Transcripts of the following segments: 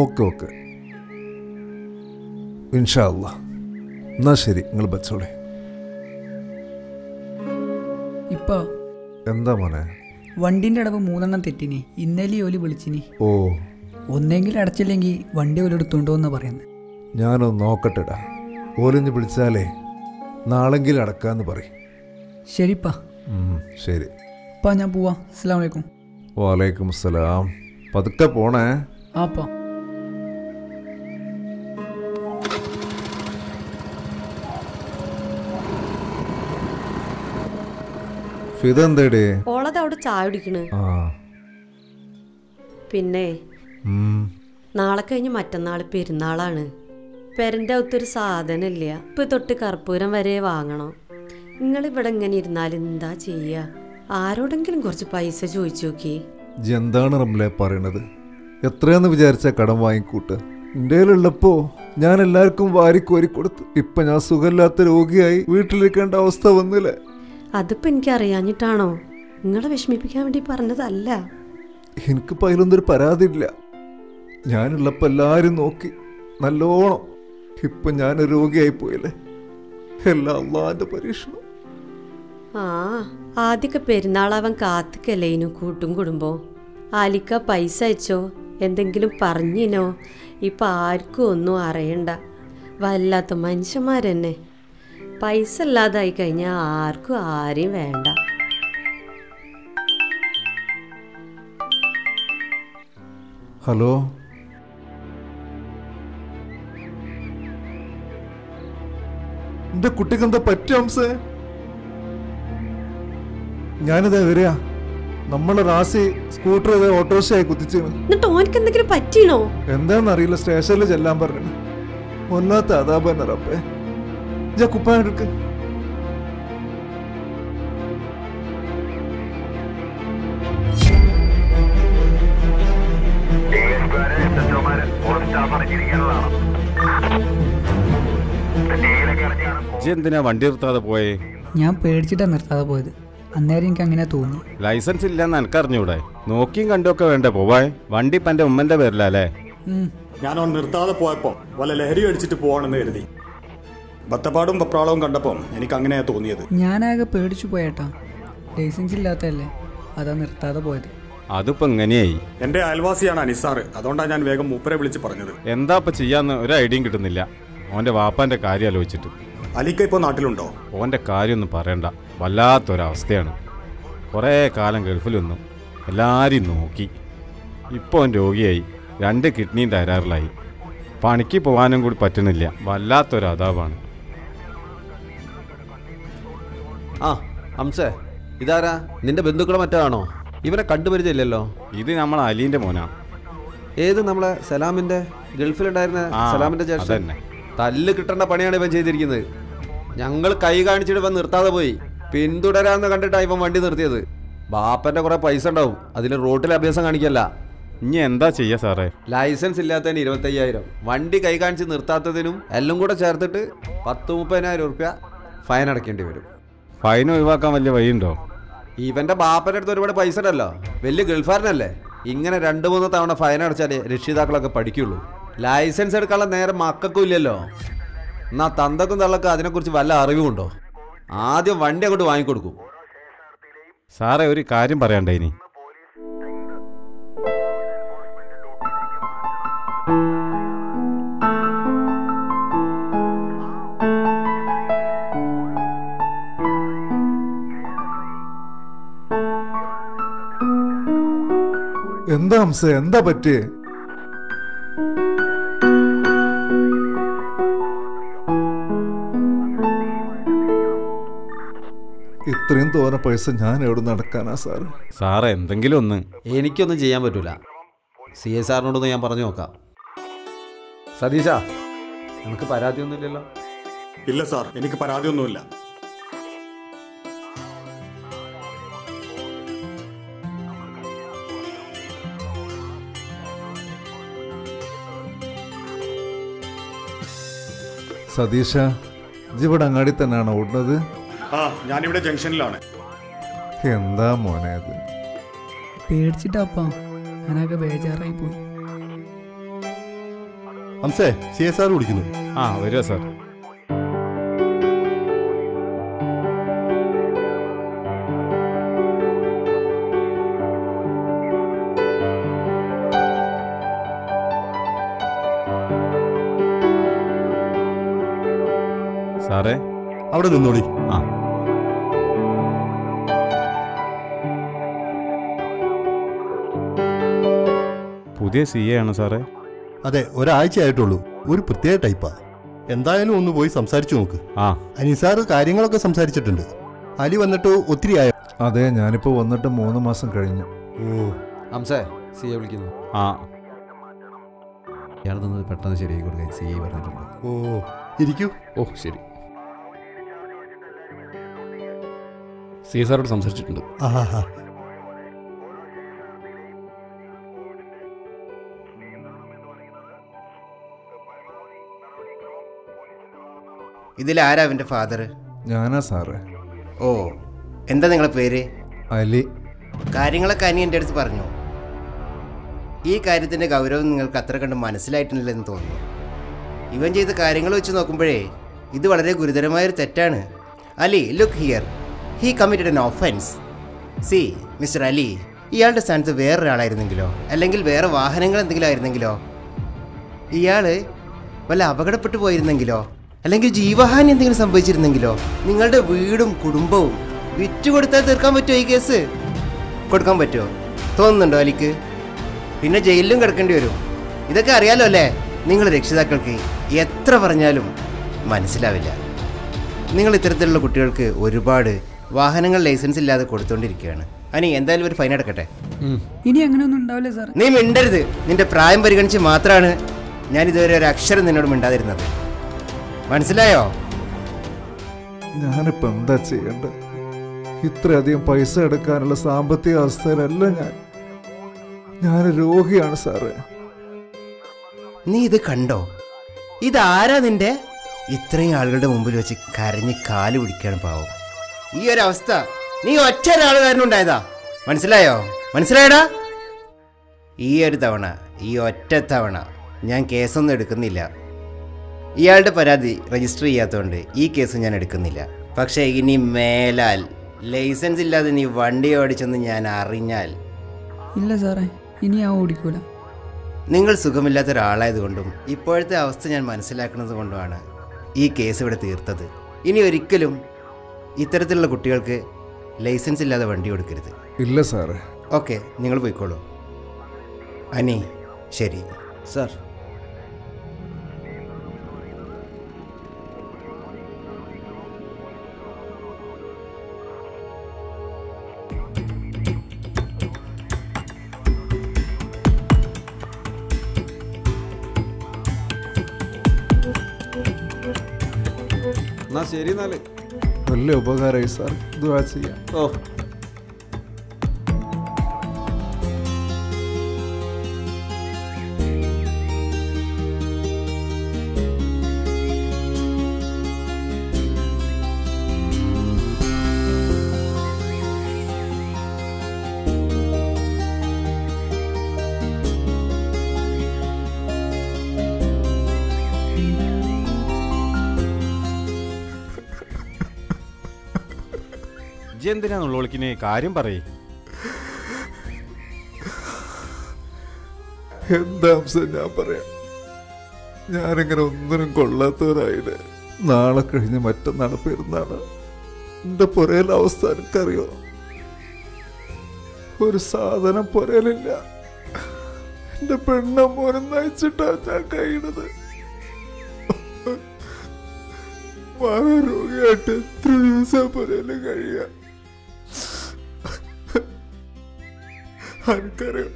Okay okay ഇൻഷാല്ല എന്നാ ശരി നിങ്ങൾ ബച്ചോളെ. ഇപ്പൊ? എന്താ മോനെ? വണ്ടിന്റെ അടവ് മൂന്നെണ്ണം തെറ്റിനി. ഇന്നലെ ഓൽ വിളിച്ചിനി. ഓ. ഒന്നെങ്കിലും അടച്ചില്ലെങ്കിൽ വണ്ടി ഓലി എടുത്തുണ്ടോ എന്ന് പറയുന്നത് ഞാനൊന്ന് നോക്കട്ടെടാ. ഓലിഞ്ഞ് വിളിച്ചാലേ നാളെങ്കിലും അടക്കാന്ന് പറയും. ശരിപ്പാ. ശരി. അപ്പാ ഞാൻ പോവാ. അസ്സലാമലൈക്കും വാലൈക്കും അസ്സലാം. സലാം പതുക്കെ പോണേ. ആപ്പാ ഫിത എന്തേടേ ഓളത് അവിടെ ചായ കുടിക്കണ്. ആ. പിന്നെ. നാളെ കഴിഞ്ഞ് മറ്റന്നാൾ പെരുന്നാളാണ്. പെരന്റെ അകത്തൊരു സാധനമില്ല. ഇപ്പൊ തൊട്ട് കർപ്പൂരം വരെ വാങ്ങണം. നിങ്ങൾ ഇവിടെ ഇങ്ങനെ ഇരുന്നാൽ എന്താ ചെയ്യുക ആരോടെങ്കിലും കുറച്ച് പൈസ ചോദിച്ചു നോക്കി. എന്താണ് റംലെ പറയണത്? എത്രയാന്ന് വിചാരിച്ച കടം വാങ്ങിക്കൂട്ട്? ഇന്ത്യയിലുള്ളപ്പോ ഞാൻ എല്ലാവർക്കും വാരിക്കോരി കൊടുത്തു ഇപ്പൊ ഞാൻ സുഖമില്ലാത്ത രോഗിയായി വീട്ടിലിരിക്കേണ്ട അവസ്ഥ വന്നില്ലേ? അതിപ്പോ എനിക്ക് അറിയാഞ്ഞിട്ടാണോ? നിങ്ങളെ വിഷമിപ്പിക്കാൻ വേണ്ടി പറഞ്ഞതല്ല. എനിക്ക് അതിലൊന്നും ഒരു പരാതി ഇല്ല ഞാനുള്ളപ്പോൾ എല്ലാവരും നോക്കി നല്ലോണം. ഇപ്പൊ ഞാൻ രോഗിയായി പോയില്ലേ എല്ലാം പരീക്ഷണം. ആ ആദ്യമൊക്കെ പെരുന്നാളവൻ കാത്തുക്കല്ലേനു കൂട്ടും കുടുംബോ ആലിക്ക പൈസ അയച്ചോ? എന്തെങ്കിലും പറഞ്ഞിനോ? ഇപ്പൊ ആർക്കും ഒന്നും അറിയണ്ട. വല്ലാത്ത മനുഷ്യന്മാരെന്നെ. പൈസ ഇല്ലാതായി കഴിഞ്ഞാൽ ആർക്കും ആരെയും വേണ്ട. ഹലോ? എന്റെ കുട്ടിക്ക് എന്താ പറ്റിയ ഹംസേ? ഞാനിതാ വരിക. നമ്മളെ റാസി സ്കൂട്ടർ ഇതേ ഓട്ടോറിക്ഷയായി കുത്തിച്ചാണ് എന്നിട്ട് ഓനക്ക് എന്തെങ്കിലും എന്താന്നറിയില്ല സ്റ്റേഷനിൽ ചെല്ലാൻ പറഞ്ഞു ഒന്നാത്ത അതാപന്നെ റബ്ബേ എടുക്ക് ഇജ്ജ് എന്തിനാ വണ്ടി നിർത്താതെ പോയേ? ഞാൻ പേടിച്ചിട്ടാ നിർത്താതെ പോയത്. അന്നേരം എനിക്ക് അങ്ങനെ തോന്നി. ലൈസൻസ് ഇല്ലെന്ന് എനിക്കറിഞ്ഞൂടെ? നോക്കിയും കണ്ടൊക്കെ വേണ്ട പോവാ വണ്ടി ഇപ്പൊ എന്റെ ഉമ്മന്റെ പേരിലല്ലേ ഞാനോ നിർത്താതെ പോയപ്പോ വല്ല ലഹരി അടിച്ചിട്ട് പോവാണെന്ന് കരുതി. ബത്തപ്പാടും പപ്രാളവും കണ്ടപ്പം എനിക്ക് അങ്ങനെയാ തോന്നിയത്. ഞാനാകെ പേടിച്ചു പോയേട്ടാ. ലൈസൻസ് ഇല്ലാത്തതല്ലേ? അതാ നിർത്താതെ പോയത്. അതിപ്പോ എങ്ങനെയായി? എന്റെ അയൽവാസിയാണ് അനിസാറ് അതുകൊണ്ടാണ് ഞാൻ വേഗം മൂപ്പരെ വിളിച്ച് പറഞ്ഞത്. എന്താ ഇപ്പൊ ചെയ്യാന്ന് ഒരു ഐഡിയയും കിട്ടുന്നില്ല. ഓന്റെ വാപ്പാന്റെ കാര്യം ആലോചിച്ചിട്ട്. അലിക്ക ഇപ്പോ നാട്ടിലുണ്ടോ? ഓന്റെ കാര്യം കാര്യമൊന്നും പറയണ്ട. വല്ലാത്തൊരവസ്ഥയാണ്. കുറേ കാലം ഗൾഫിൽ വന്നു എല്ലാരും നോക്കി. ഇപ്പോൾ ഓൻ രോഗിയായി. രണ്ട് കിഡ്നിയും തകരാറിലായി. പണിക്ക് പോകാനും കൂടി പറ്റുന്നില്ല. വല്ലാത്തൊരു അതാവാണ് ആ ഹംസേ ഇതാരാ? നിന്റെ ബന്ധുക്കളെ മറ്റാണോ? ഇവനെ കണ്ടുപരിചയമില്ലല്ലോ. ഇത് നമ്മളെ അലീന്റെ മോനാ. ഏത് നമ്മളെ സലാമിന്റെ ഗൾഫിലുണ്ടായിരുന്ന സലാമിന്റെ ചേട്ടൻ. തല്ല് കിട്ടേണ്ട പണിയാണ് ഇവൻ ചെയ്തിരിക്കുന്നത്. ഞങ്ങൾ കൈ കാണിച്ചിട്ട് ഇവൻ നിർത്താതെ പോയി. പിന്തുടരാന്ന് കണ്ടിട്ടാണ് ഇവൻ വണ്ടി നിർത്തിയത്. ബാപ്പന്റെ കുറെ പൈസ ഉണ്ടാവും. അതിന് റോട്ടിൽ അഭ്യാസം കാണിക്കല്ല. ഇനി എന്താ ചെയ്യാ സാറേ? ലൈസൻസ് ഇല്ലാത്തതിന് ഇരുപത്തയ്യായിരം. വണ്ടി കൈ കാണിച്ച് നിർത്താത്തതിനും എല്ലാം കൂടെ ചേർത്തിട്ട് പത്ത് മുപ്പതിനായിരം ഉറുപ്യ ഫൈൻ അടക്കേണ്ടി വരും. ഫൈൻ ഒഴിവാക്കാൻ വലിയ വഴിയുണ്ടോ? ഇവന്റെ ബാപ്പന്റെ അടുത്ത് ഒരുപാട് പൈസ ഉണ്ടല്ലോ. വലിയ ഗൾഫാരനല്ലേ ഇങ്ങനെ രണ്ട് മൂന്ന് തവണ ഫൈൻ അടച്ചാലേ രക്ഷിതാക്കളൊക്കെ പഠിക്കുള്ളൂ. ലൈസൻസ് എടുക്കാനുള്ള നേരം മക്കൾക്കും ഇല്ലല്ലോ. എന്നാ തന്തക്കും തള്ളക്കും അതിനെക്കുറിച്ച് വല്ല അറിവുമുണ്ടോ? ആദ്യം വണ്ടി അങ്ങോട്ട് വാങ്ങിക്കൊടുക്കും. സാറേ ഒരു കാര്യം പറയണ്ടേ ഇനി എന്താ ഹംസ? എന്താ പറ്റിയേ? ഇത്രയും തോന്ന പൈസ ഞാൻ എവിടെ നടക്കാനാ സാറ്? സാറ് എന്തെങ്കിലും ഒന്ന്. എനിക്കൊന്നും ചെയ്യാൻ പറ്റൂല. സി എസ് ആറിനോടൊന്ന് ഞാൻ പറഞ്ഞു നോക്കാം. സതീശ നമുക്ക് പരാതിയൊന്നുമില്ലല്ലോ ഇല്ല സാർ എനിക്ക് പരാതിയൊന്നുമില്ല. സതീഷ ഇവിടെ അങ്ങാടി തന്നെയാണ് ഓടുന്നത്? ആ ഞാനിവിടെ ജംഗ്ഷനിലാണ്. എന്താ മോനെ അത് പേടിച്ചിട്ടാപ്പാ ഞാനൊക്കെ ബേജാറായി പോയി. ഹംസേ സി എസ് ആർ വിളിക്കുന്നു. ആ വരിക സാർ. സാറേ അവിടെ നിന്നോളി. ആ. പുതിയ സി എ ആണ് സാറേ. അതെ ഒരാഴ്ചയായിട്ടുള്ളൂ. ഒരു പ്രത്യേക ടൈപ്പാ എന്തായാലും ഒന്ന് പോയി സംസാരിച്ചു നോക്ക്. ആ. അനിസാർ കാര്യങ്ങളൊക്കെ സംസാരിച്ചിട്ടുണ്ട്. അലി വന്നിട്ട് ഒത്തിരി ആയോ? അതെ ഞാനിപ്പോ വന്നിട്ട് മൂന്ന് മാസം കഴിഞ്ഞു. ഓ. ഹംസേ സി എ വിളിക്കുന്നു. ആ. ഇയാൾ തന്നത് പെട്ടെന്ന് ശരിയാക്കി കൊടുക്കാൻ സി എ പറഞ്ഞിട്ടുണ്ട്. ഓ ഇരിക്കൂ. ഓ ശരി. സി സാറോട് സംസാരിച്ചിട്ടുണ്ട്. ആഹാ ഇതിലാരാ അവന്റെ ഫാദർ ഞാനാ സാറ്. ഓ എന്താ നിങ്ങളെ പേര്? അലി. കാര്യങ്ങളൊക്കെ അനി എന്റെ അടുത്ത് പറഞ്ഞു? ഈ കാര്യത്തിന്റെ ഗൗരവം നിങ്ങൾക്ക് അത്ര കണ്ട് മനസ്സിലായിട്ടില്ലെന്ന് തോന്നുന്നു. ഇവൻ ചെയ്ത കാര്യങ്ങൾ വെച്ച് നോക്കുമ്പോഴേ ഇത് വളരെ ഗുരുതരമായൊരു തെറ്റാണ്. Ali look here he committed an offence see mister Ali ഇയാളുടെ സ്ഥാനത്ത് വേറൊരാളായിരുന്നെങ്കിലോ? അല്ലെങ്കിൽ വേറെ വാഹനങ്ങൾ എന്തെങ്കിലും ആയിരുന്നെങ്കിലോ? ഇയാൾ വല്ല അപകടപ്പെട്ടു പോയിരുന്നെങ്കിലോ? അല്ലെങ്കിൽ ജീവഹാനി എന്തെങ്കിലും സംഭവിച്ചിരുന്നെങ്കിലോ? നിങ്ങളുടെ വീടും കുടുംബവും വിറ്റുകൊടുത്താൽ തീർക്കാൻ പറ്റുമോ ഈ കേസ്? കൊടുക്കാൻ പറ്റുമോ? തോന്നുന്നുണ്ടോ അലിക്ക്? പിന്നെ ജയിലിലും കിടക്കേണ്ടി വരും. ഇതൊക്കെ അറിയാലോ അല്ലേ? നിങ്ങൾ രക്ഷിതാക്കൾക്ക് എത്ര പറഞ്ഞാലും മനസ്സിലാവില്ല. നിങ്ങൾ ഇത്തരത്തിലുള്ള കുട്ടികൾക്ക് ഒരുപാട് വാഹനങ്ങൾ ലൈസൻസ് ഇല്ലാതെ കൊടുത്തോണ്ടിരിക്കുകയാണ്. അനി എന്തായാലും ഒരു ഫൈൻ അടക്കട്ടെ? ഇനി അങ്ങനെയൊന്നും ഉണ്ടാവില്ല സാർ നീ മിണ്ടരുത്. നിന്റെ പ്രായം പരിഗണിച്ച് മാത്രമാണ് ഞാൻ ഇതുവരെ ഒരു അക്ഷരം നിന്നോട് മിണ്ടാതിരുന്നത്. മനസ്സിലായോ? ഞാനിപ്പോ എന്താ ചെയ്യേണ്ടത് ഇത്രയധികം പൈസ എടുക്കാനുള്ള സാമ്പത്തിക അവസ്ഥയിലല്ല ഞാൻ. ഞാൻ രോഗിയാണ് സാറേ. നീ ഇത് കണ്ടോ? ഇതാരാ നിന്റെ? ഇത്രയും ആളുകളുടെ മുമ്പിൽ വെച്ച് കരഞ്ഞ് കാൽ പിടിക്കാണ് പാവം. ഈ ഒരു അവസ്ഥ നീ ഒറ്റ ഒരാൾ കാരണം ഉണ്ടായതാ മനസ്സിലായോ? മനസ്സിലായടാ? ഈ ഒരു തവണ ഈ ഒറ്റ തവണ ഞാൻ കേസൊന്നും എടുക്കുന്നില്ല. ഇയാളുടെ പരാതി രജിസ്റ്റർ ചെയ്യാത്തതുകൊണ്ട് ഈ കേസ് ഞാൻ എടുക്കുന്നില്ല. പക്ഷേ ഇനി മേലാൽ ലൈസൻസ് ഇല്ലാതെ നീ വണ്ടി ഓടിച്ചെന്ന് ഞാൻ അറിഞ്ഞാൽ ഇല്ല സാറേ ഇനി ആ ഓടിക്കൂല. നിങ്ങൾ സുഖമില്ലാത്ത ഒരാളായതുകൊണ്ടും ഇപ്പോഴത്തെ അവസ്ഥ ഞാൻ മനസ്സിലാക്കുന്നത് കൊണ്ടുമാണ് ഈ കേസ് ഇവിടെ തീർത്തത്. ഇനി ഒരിക്കലും ഇത്തരത്തിലുള്ള കുട്ടികൾക്ക് ലൈസൻസ് ഇല്ലാതെ വണ്ടി കൊടുക്കരുത്. ഇല്ല സാർ ഓക്കെ നിങ്ങൾ പോയിക്കോളൂ. അനി ശരി. സാർ. എന്നാ ശരി എന്നാൽ. വലിയ ഉപകാരമായി സാർ. ദുവാ ചെയ്യാം. ഓ. ഇജ്ജ് എന്തിനാന്നുള്ള വിളിക്കിനെ കാര്യം പറയേ. എന്താ ഞാൻ പറയാം. ഞാനിങ്ങനെ ഒന്നിനും കൊള്ളാത്തവരായത് നാളെ കഴിഞ്ഞ് മറ്റന്നാൾ പെരുന്നാൾ. എന്റെ പുരയിലെ അവസ്ഥ എനിക്കറിയോ? ഒരു സാധനം പുരയിലില്ല എന്റെ പെണ്ണ മോനും നയിച്ചിട്ടാ ഞാൻ കഴിയണത്. രോഗിയായിട്ട് എത്ര ദിവസം പുരയിൽ കഴിയാ? എനിക്കറിയാം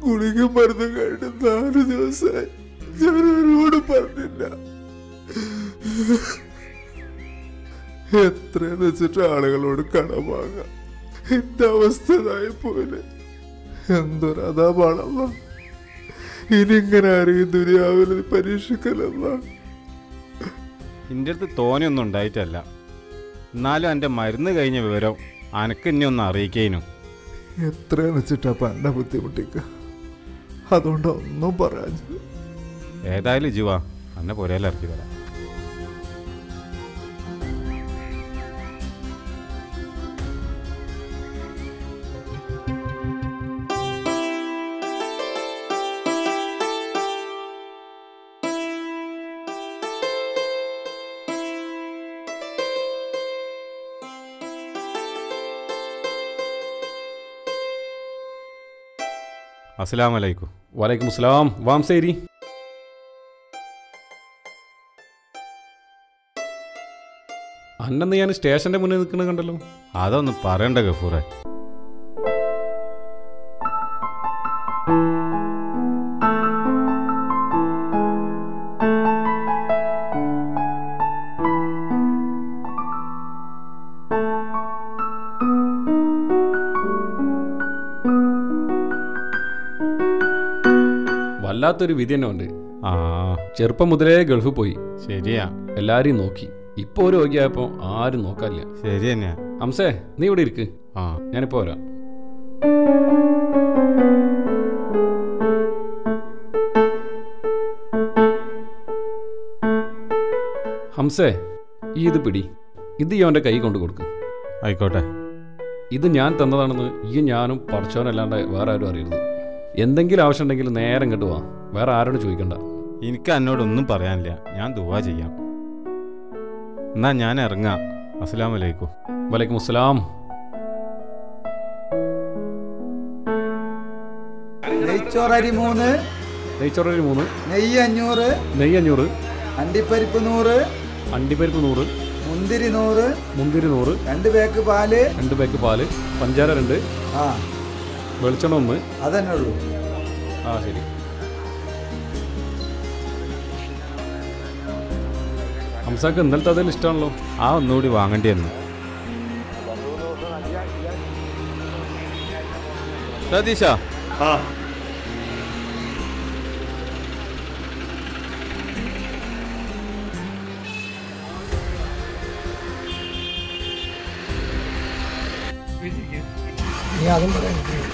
ഗുളിക മരുന്ന് കഴിഞ്ഞ് നാല് ദിവസമായി. അവരോട് പറഞ്ഞില്ല. എത്രയെന്ന് വെച്ചിട്ട് ആളുകളോട് കടം വാങ്ങാം? എന്റെ അവസ്ഥ ഇതായി പോലെ എന്തൊരതാ പാടല്ല ഇനി ഇങ്ങനെ ആരെയും ദുര്യാവിൽ പരീക്ഷിക്കലല്ല എന്റെ അടുത്ത് തോനെയൊന്നും ഉണ്ടായിട്ടല്ല. എന്നാലും എന്റെ മരുന്ന് കഴിഞ്ഞ വിവരം അനക്ക് ഇനി ഒന്ന് അറിയിക്കേനു. എത്രയെന്ന് വെച്ചിട്ടാ പണ്ട ബുദ്ധിമുട്ടിക്ക. അതുകൊണ്ട് ഒന്നും പറയാ ഏതായാലും ജീവാ അന്നെ പുരയിൽ ഇറക്കി തരാം. അസ്സലാമലൈക്കും. വലൈക്കും അസ്സലാം വാംസേരി അന്നെന്ന് ഞാൻ സ്റ്റേഷന്റെ മുന്നിൽ നിൽക്കുന്നത് കണ്ടല്ലോ. അതൊന്നും പറയണ്ട ഗഫൂറെ. വല്ലാത്തൊരു വിധി തന്നെ ഉണ്ട്. ആ. ചെറുപ്പം മുതലേ ഗൾഫിൽ പോയി. ശരിയാ. എല്ലാരെയും നോക്കി. ഇപ്പൊ ഒരു രോഗിയായപ്പോ ആരും നോക്കാനില്ല. ശരി തന്നെയാ ഹംസേ നീ ഇവിടെ ഇരിക്ക്. ആ. ഞാനിപ്പോ വരാം. ഹംസേ ഈ ഇത് പിടി. ഇത് ഈ അവന്റെ കൈ കൊണ്ട് കൊടുക്ക്. ആയിക്കോട്ടെ. ഇത് ഞാൻ തന്നതാണെന്ന് ഈ ഞാനും പഠിച്ചവനല്ലാണ്ട് വേറെ ആരും അറിയരുത്. എന്തെങ്കിലും ആവശ്യം ഉണ്ടെങ്കിൽ നേരെ ഇങ്ങോട്ട് പോവാം വേറെ ആരോട് ചോദിക്കണ്ട. എനിക്ക് എന്നോടൊന്നും പറയാനില്ല. ഞാൻ ദുവാ ചെയ്യാം. എന്നാ ഞാൻ ഇറങ്ങാം. അസ്സലാം വലൈക്കും വലൈക്കും അസ്സലാം. നെയ്ച്ചോറരി മൂന്ന് നെയ്ച്ചോറൊരു മൂന്ന് നെയ്യ് അഞ്ഞൂറ് നെയ്യ് അഞ്ഞൂറ് അണ്ടിപ്പരിപ്പ് നൂറ്. അണ്ടിപ്പരിപ്പ് നൂറ്. മുന്തിരി നൂറ്. മുന്തിരി നൂറ്. രണ്ട് പേക്ക് പാൽ. രണ്ട് പേക്ക് പാൽ. പഞ്ചാര രണ്ട്. ആ. വെളിച്ചെണ്ണ ഒന്ന്. അതന്നെ ഉള്ളൂ. ആ ശരി. ഹംസാക്ക് ഇന്നലത്തെ അതിൽ ഇഷ്ടമാണല്ലോ. ആ ഒന്നുകൂടി വാങ്ങേണ്ടി വന്നു. സതീഷ ആ. നീ അതും പറയാം.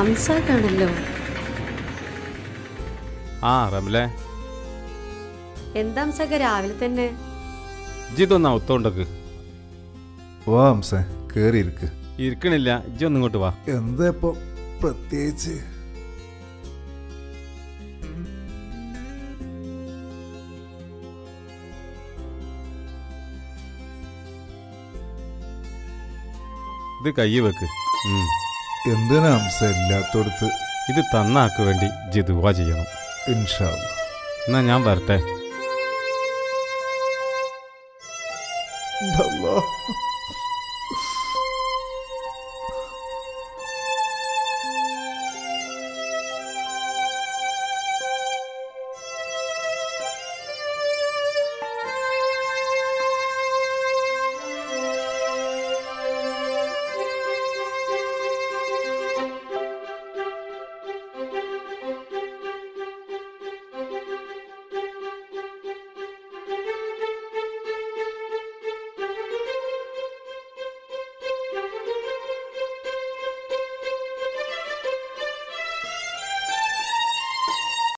ഹംസാക്കാണല്ലോ. ആ റംലെ. എന്താ ഹംസാക്ക രാവിലെ തന്നെ? ഇജിതൊന്ന് ഔത്തോണ്ടക്ക് വാ ഹംസേ കേറിയിരിക്ക്. ഇരിക്കണില്ല ഇജ്ജ് ഒന്ന് ഇങ്ങോട്ട് വാ. എന്താ ഇപ്പൊ പ്രത്യേകിച്ച്? ഇത് കൈ വെക്ക്. ഉം. എന്തിനാ ഹംസ ഇല്ലാത്തോടത്ത്? ഇത് തന്ന ആക്ക് വേണ്ടി ജിതുവ ചെയ്യണം. ഇൻഷാ എന്നാ ഞാൻ വരട്ടെ. അല്ലാ